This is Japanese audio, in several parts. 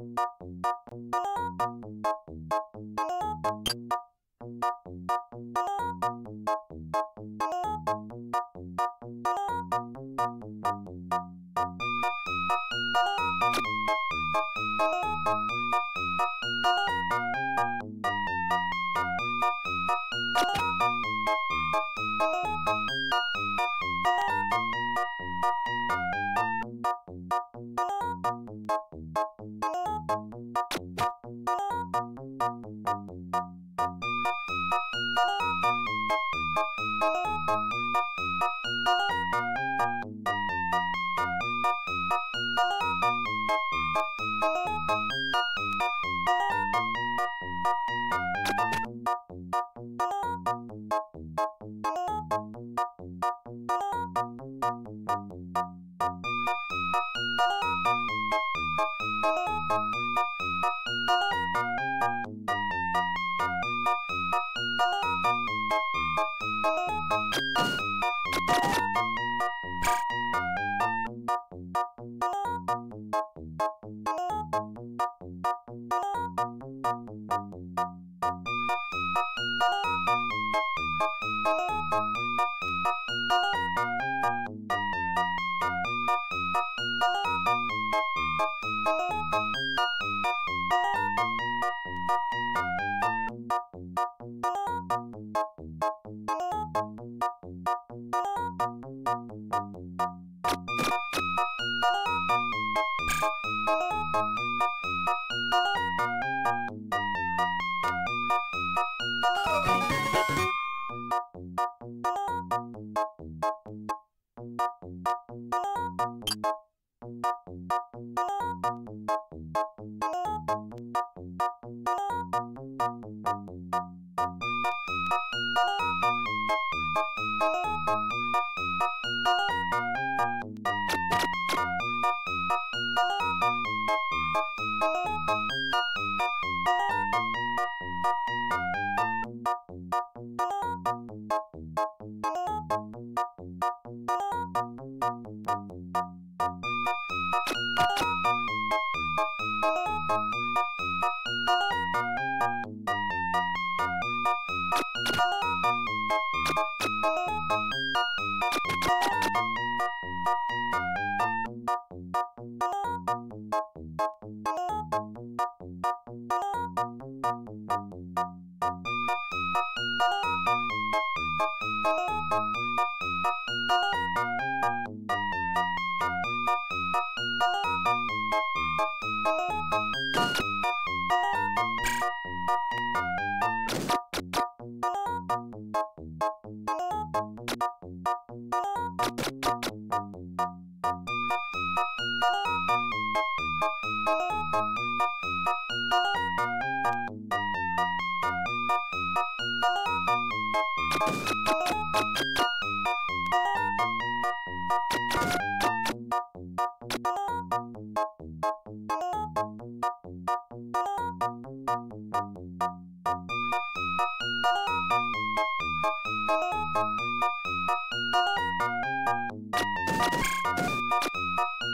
you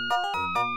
Música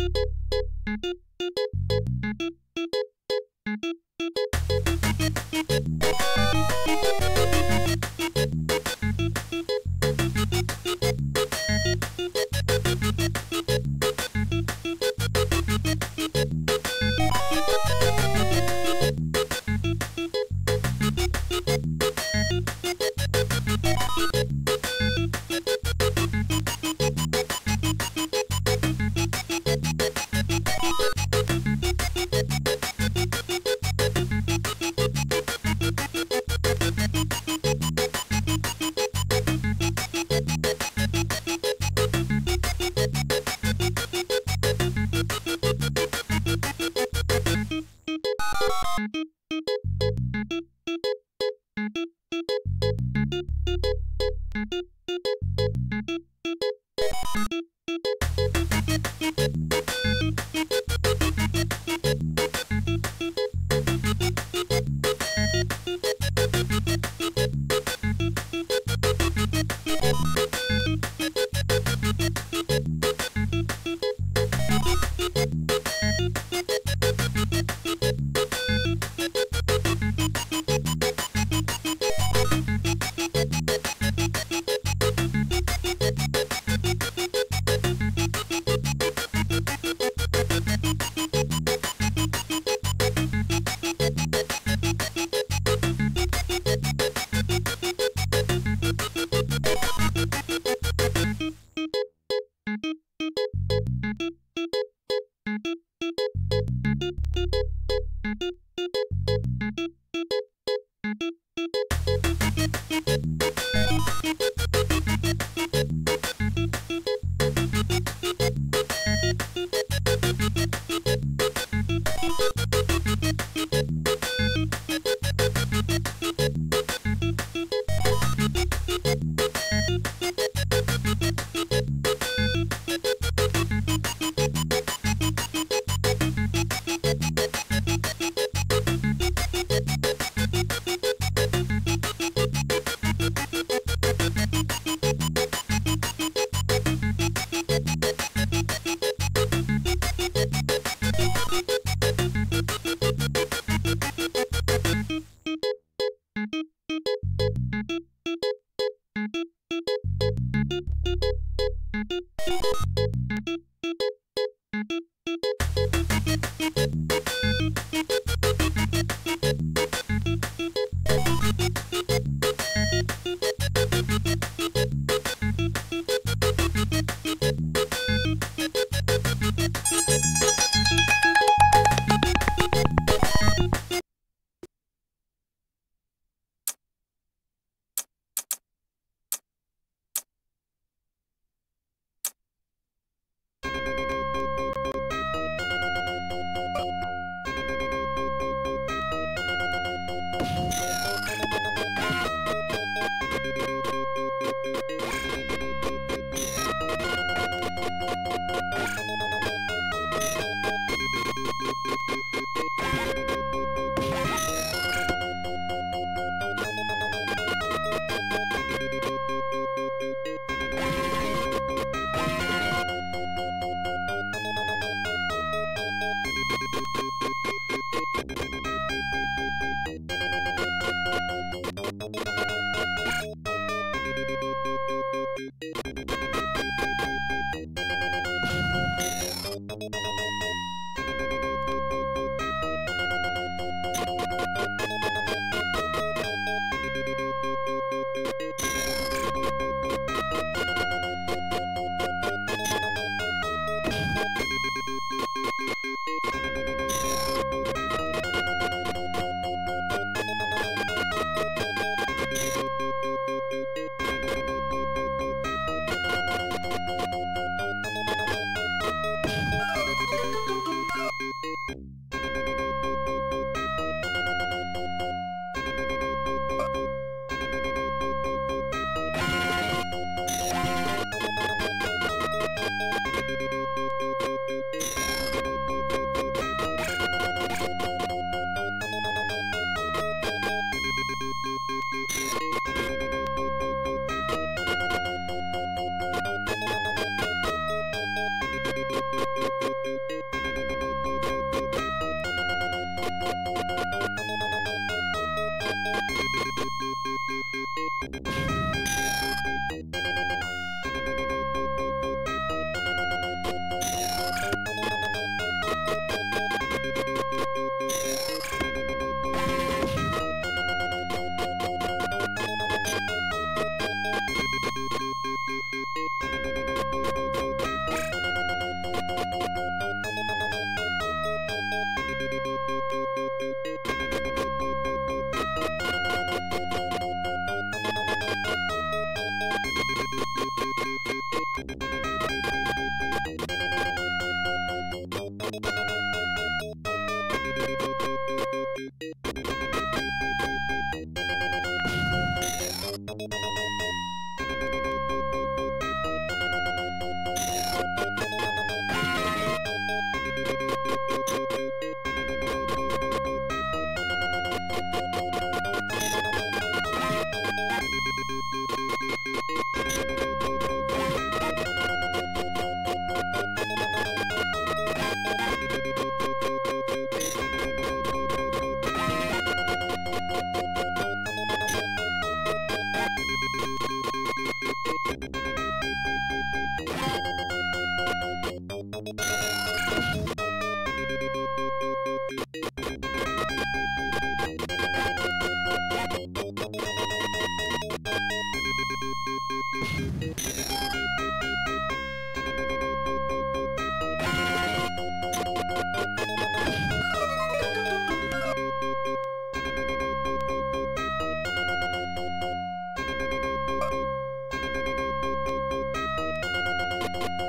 you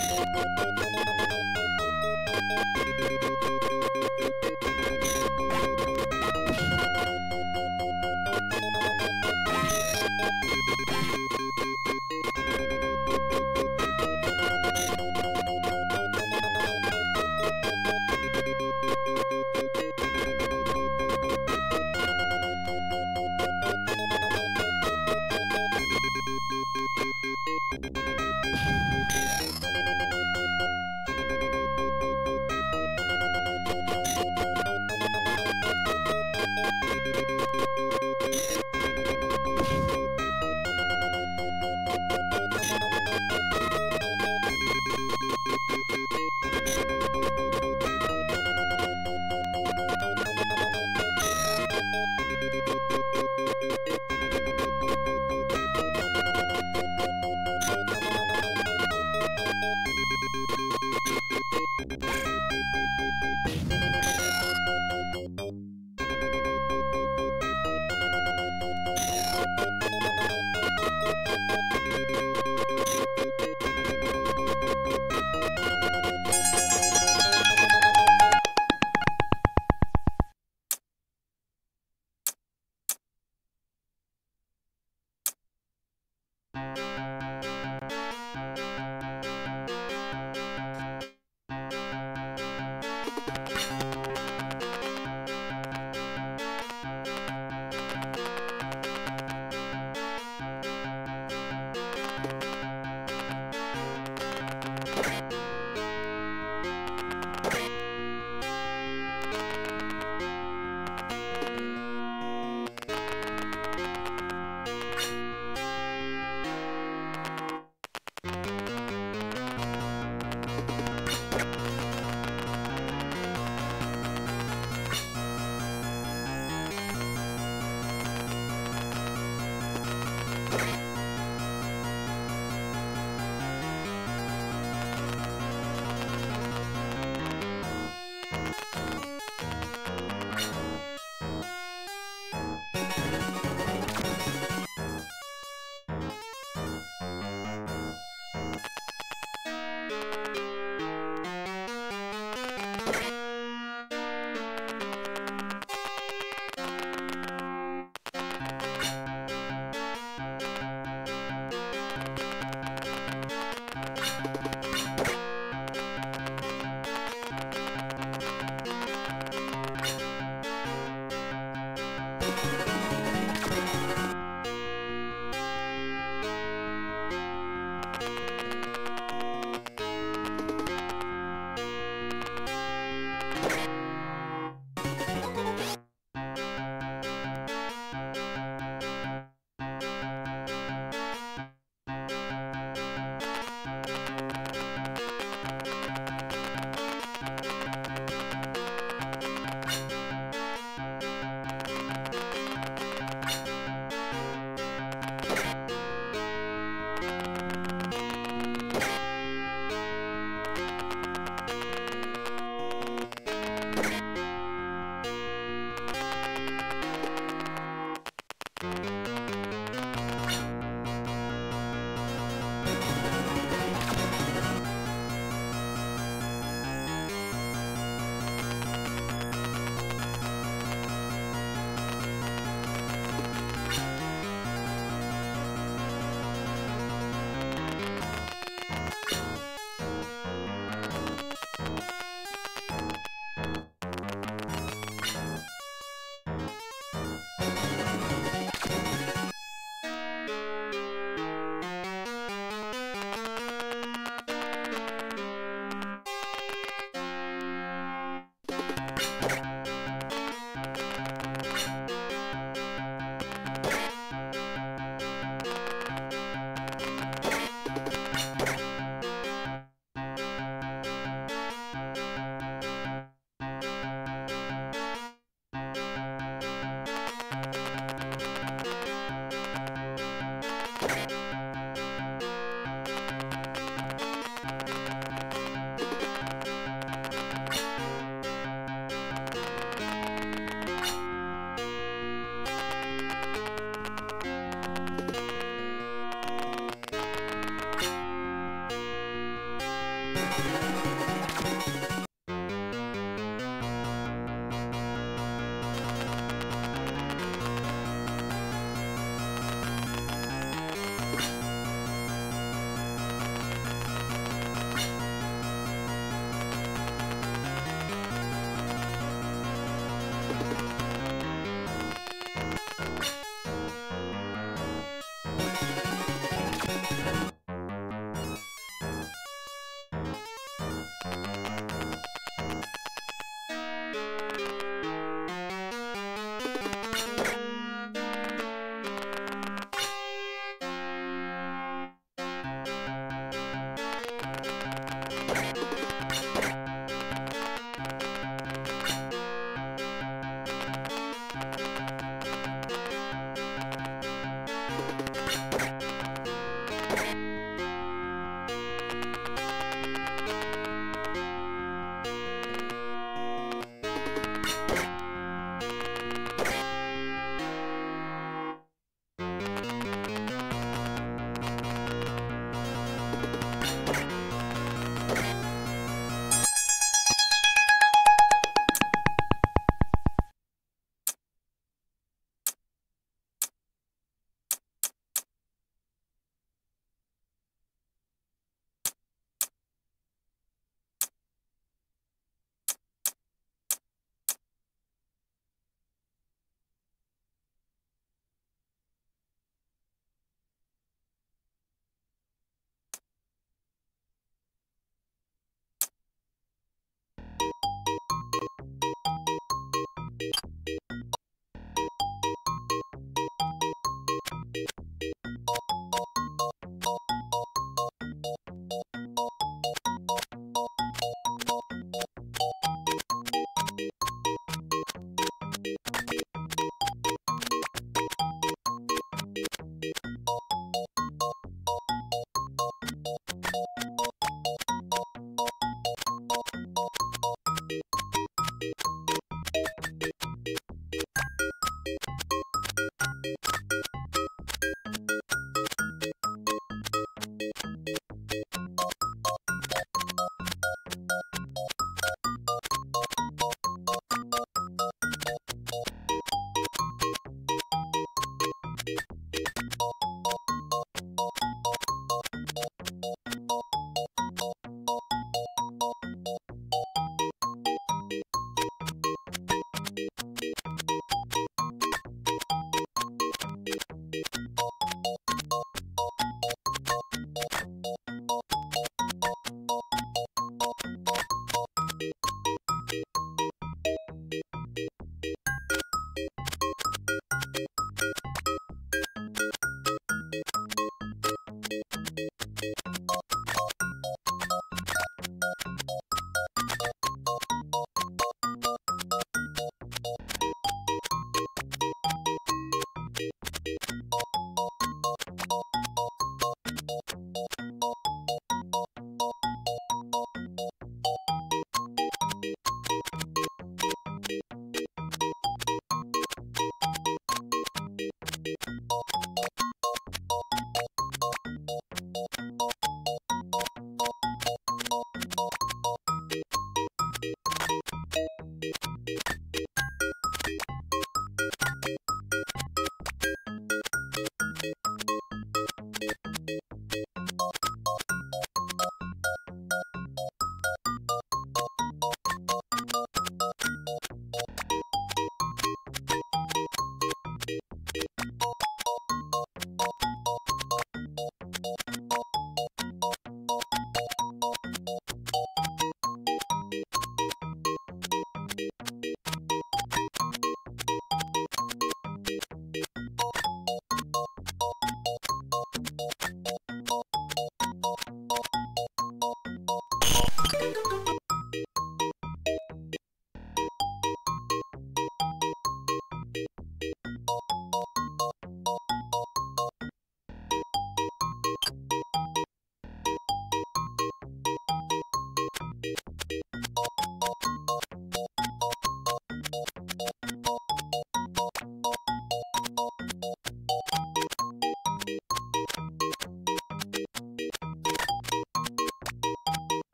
you